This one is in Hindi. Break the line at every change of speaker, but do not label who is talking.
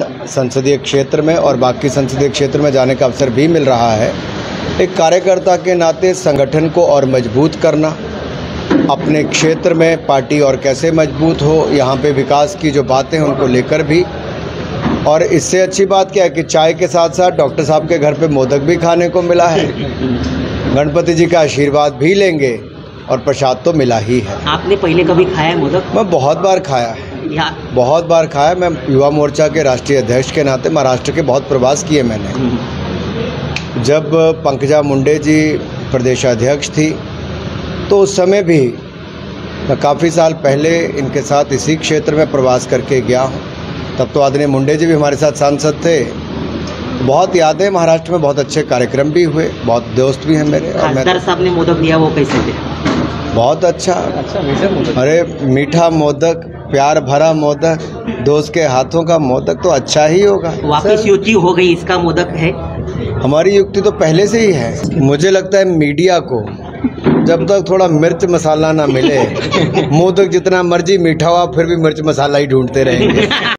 संसदीय क्षेत्र में और बाकी संसदीय क्षेत्र में जाने का अवसर भी मिल रहा है। एक कार्यकर्ता के नाते संगठन को और मज़बूत करना अपने क्षेत्र में पार्टी और कैसे मज़बूत हो यहाँ पे विकास की जो बातें हैं उनको लेकर भी। और इससे अच्छी बात क्या है कि चाय के साथ साथ डॉक्टर साहब के घर पे मोदक भी खाने को मिला है। गणपति जी का आशीर्वाद भी लेंगे और प्रसाद तो मिला ही है।
आपने पहले कभी खाया है मोदक?
मैं बहुत बार खाया है। बहुत बार खाया। मैं युवा मोर्चा के राष्ट्रीय अध्यक्ष के नाते महाराष्ट्र के बहुत प्रवास किए मैंने। जब पंकजा मुंडे जी प्रदेशाध्यक्ष थी तो उस समय भी मैं काफ़ी साल पहले इनके साथ इसी क्षेत्र में प्रवास करके गया हूँ। तब तो आदरणीय मुंडे जी भी हमारे साथ सांसद थे। बहुत यादें महाराष्ट्र में बहुत अच्छे कार्यक्रम भी हुए बहुत दोस्त भी हैं मेरे और मैं
खासदार साहब ने मोदक दिया वो कैसे थे?
बहुत अच्छा, अच्छा अरे मीठा मोदक प्यार भरा मोदक दोस्त के हाथों का मोदक तो अच्छा ही होगा।
वापस युक्ति हो गई इसका मोदक है?
हमारी युक्ति तो पहले से ही है। मुझे लगता है मीडिया को जब तक थोड़ा मिर्च मसाला ना मिले मोदक जितना मर्ज़ी मीठा हुआ फिर भी मिर्च मसाला ही ढूंढते रहेंगे।